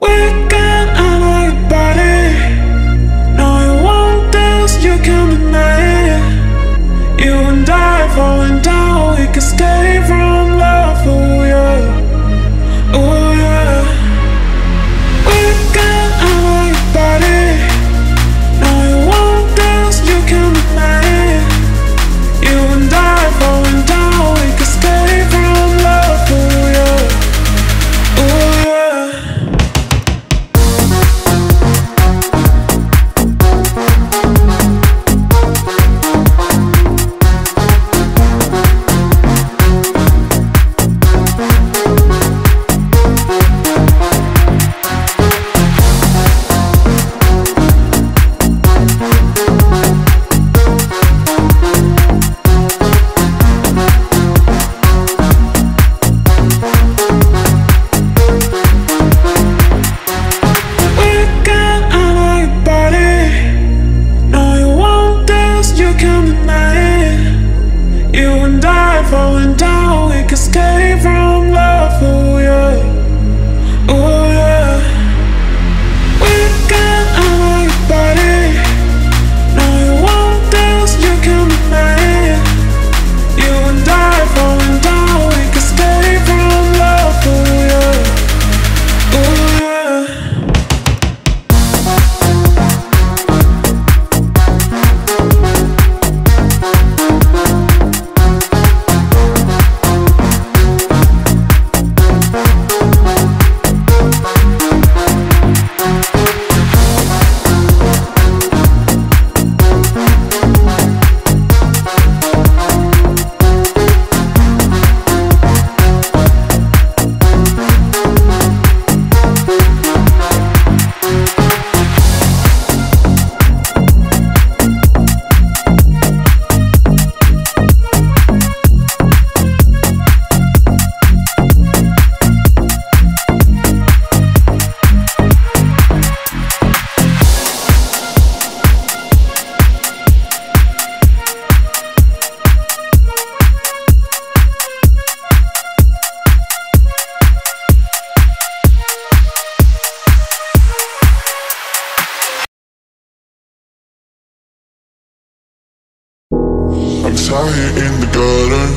We're I'm tired in the gutter,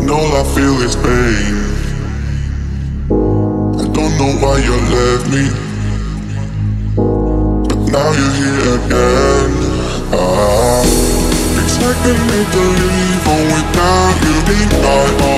and all I feel is pain. I don't know why you left me, but now you're here again. Ah, expecting me to leave, but without you in my arms.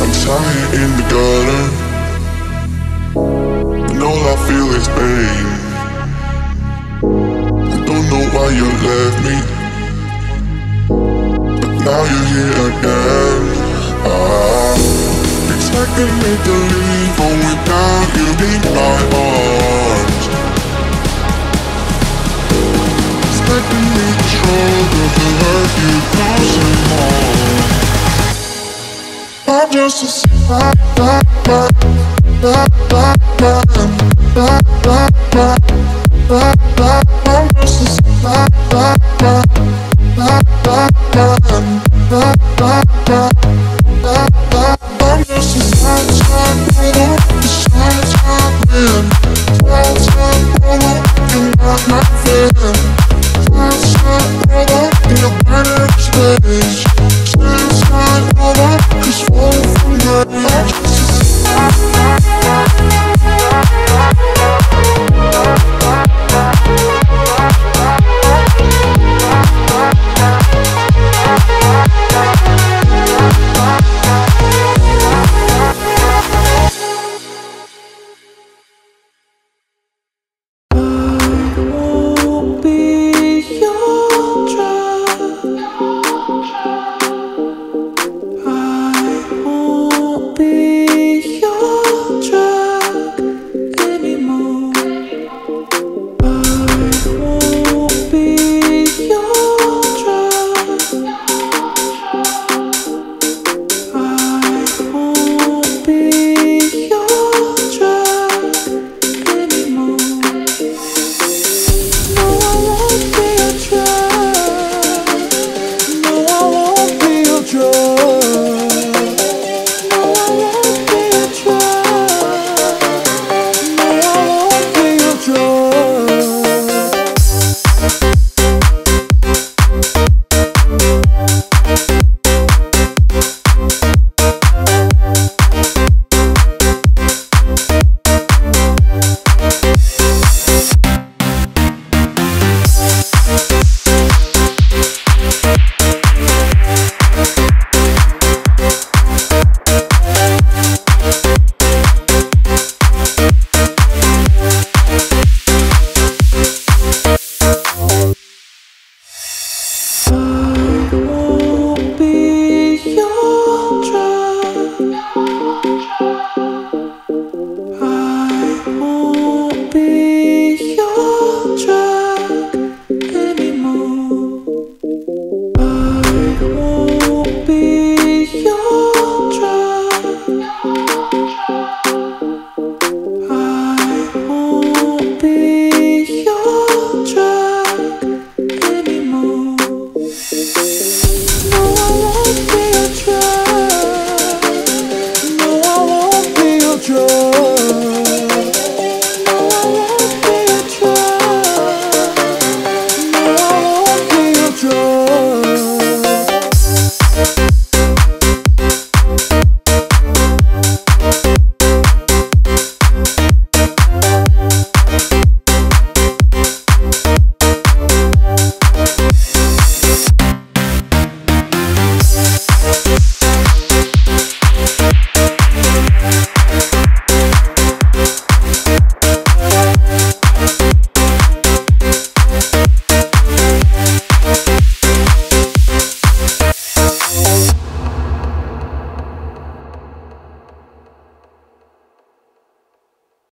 I'm tired in the gutter, and all I feel is pain. I don't know why you left me, but now you're here again. Ah, expecting me to leave, but without you in my arms. Expecting me I'm just a